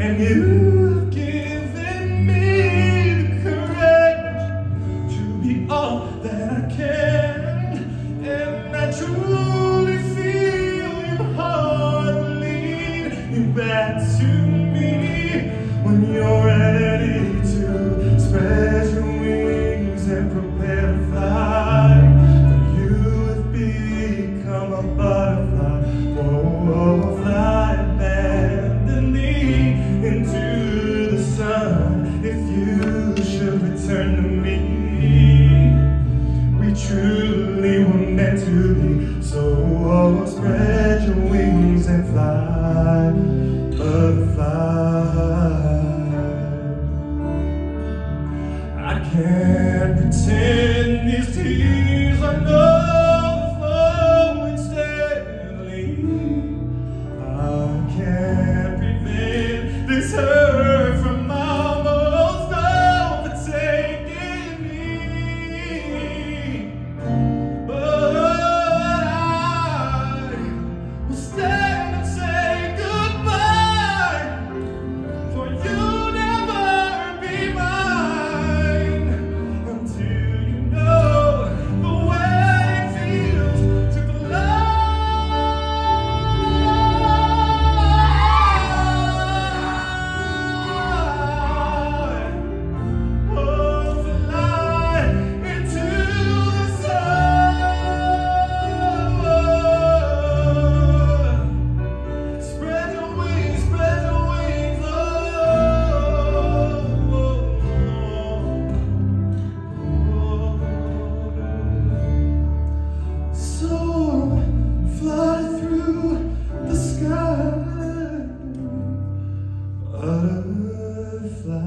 And you've given me the courage to be all that I can. And I truly feel back to me when you're turn to me. We truly were meant to be, so oh, spread your wings and fly, butterfly. I can't pretend these tears are no. Butterfly.